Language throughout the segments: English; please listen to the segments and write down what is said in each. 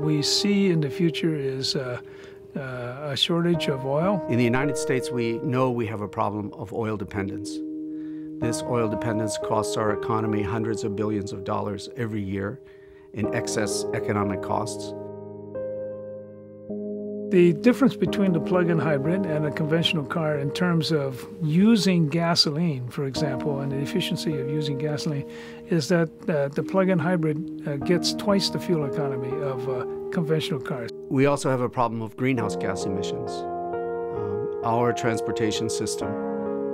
we see in the future is uh, uh, a shortage of oil. In the United States, we know we have a problem of oil dependence. This oil dependence costs our economy hundreds of billions of dollars every year in excess economic costs. The difference between the plug-in hybrid and a conventional car in terms of using gasoline, for example, and the efficiency of using gasoline, is that uh, the plug-in hybrid uh, gets twice the fuel economy of uh, conventional cars. We also have a problem of greenhouse gas emissions. Um, our transportation system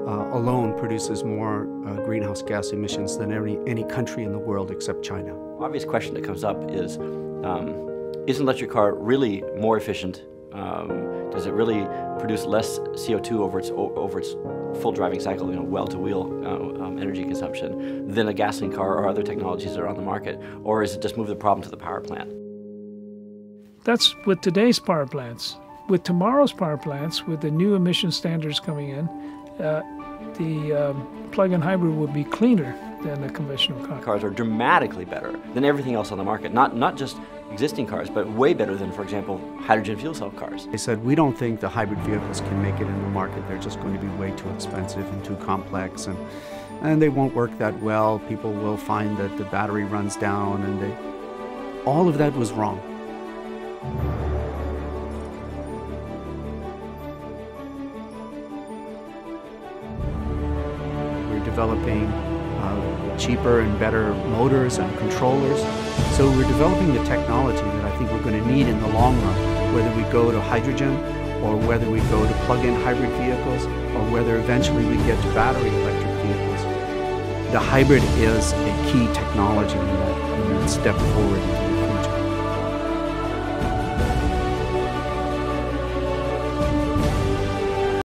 uh, alone produces more uh, greenhouse gas emissions than any, any country in the world except China. Obvious question that comes up is, um, is an electric car really more efficient um, does it really produce less CO2 over its over its full driving cycle, you know, well-to-wheel uh, um, energy consumption than a gasoline car or other technologies that are on the market, or is it just move the problem to the power plant? That's with today's power plants. With tomorrow's power plants, with the new emission standards coming in, uh, the um, plug-in hybrid will be cleaner than a conventional car. Cars are dramatically better than everything else on the market. Not not just existing cars, but way better than, for example, hydrogen fuel cell cars. They said, we don't think the hybrid vehicles can make it in the market. They're just going to be way too expensive and too complex, and, and they won't work that well. People will find that the battery runs down, and they, all of that was wrong. We're developing cheaper and better motors and controllers. So we're developing the technology that I think we're going to need in the long run, whether we go to hydrogen or whether we go to plug-in hybrid vehicles or whether eventually we get to battery electric vehicles. The hybrid is a key technology in that, step forward